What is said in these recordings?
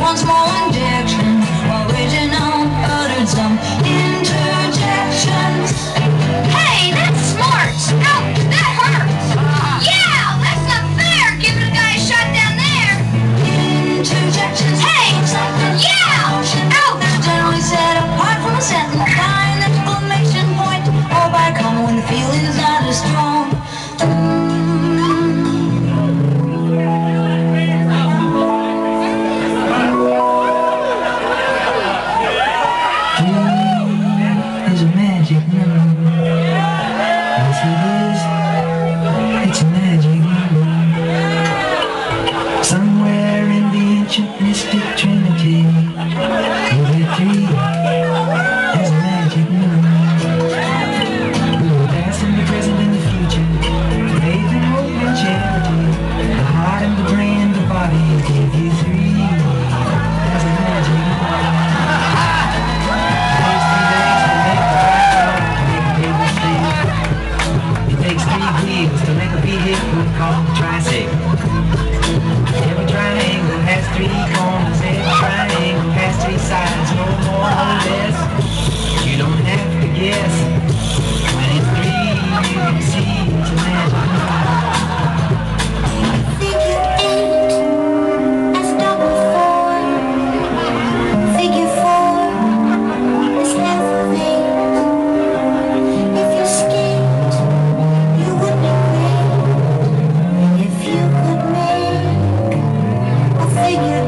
once more. take it.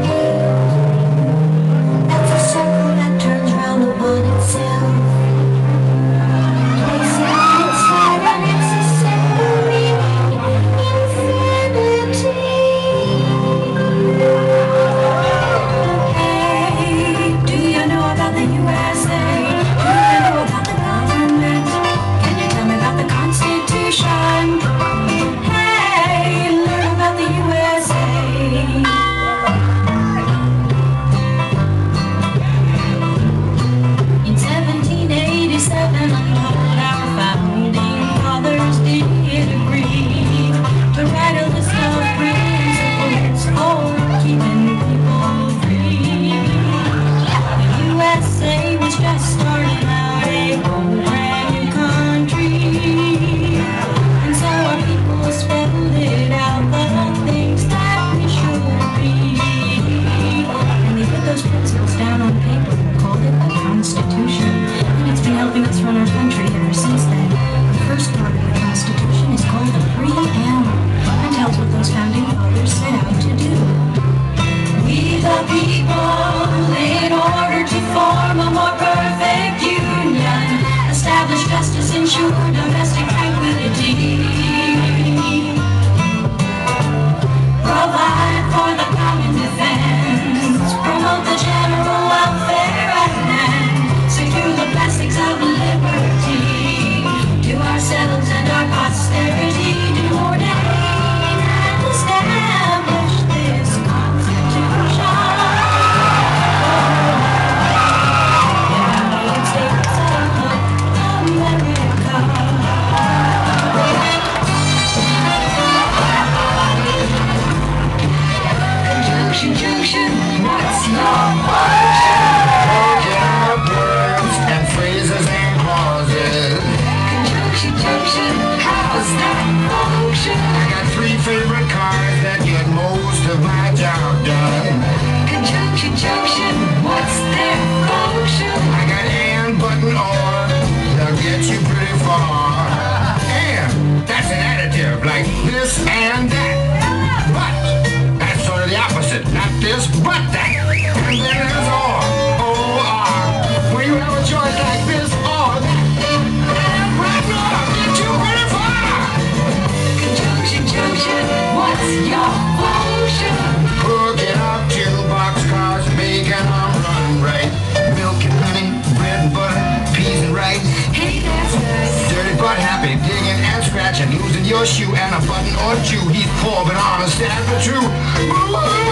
Or two. He's poor but honest and the true.